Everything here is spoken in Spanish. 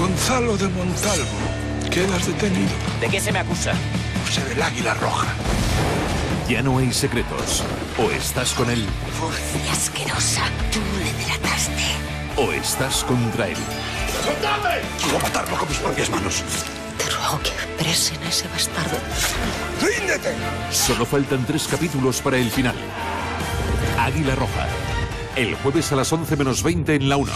Gonzalo de Montalvo, quedas detenido. ¿De qué se me acusa? Use del águila roja. Ya no hay secretos. O estás con él Furcia asquerosa, tú le delataste. o estás contra él. Quiero matarlo con mis propias manos. Te ruego que presen a ese bastardo. ¡Ríndete! Solo faltan tres capítulos para el final. Águila Roja. El jueves a las 11 menos 20 en la 1.